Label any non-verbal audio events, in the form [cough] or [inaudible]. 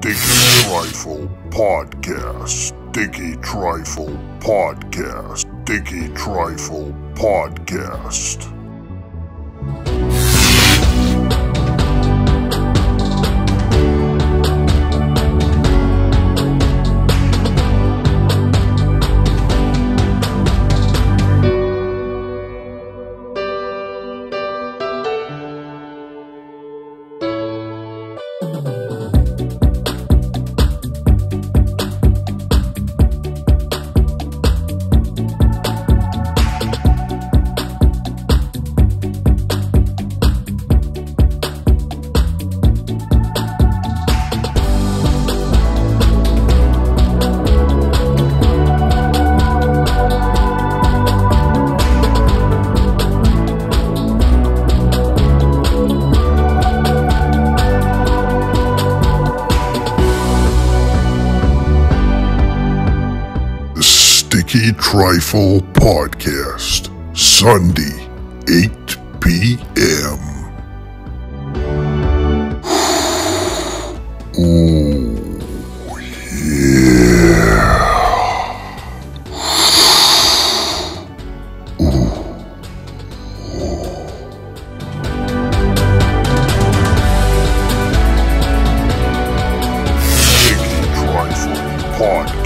Sticky Trifle Podcast. Sticky Trifle Podcast. Sticky Trifle Podcast. Wacky Trifle Podcast, Sunday, 8 p.m. [sighs] oh, yeah. Ooh. Wacky Trifle Podcast.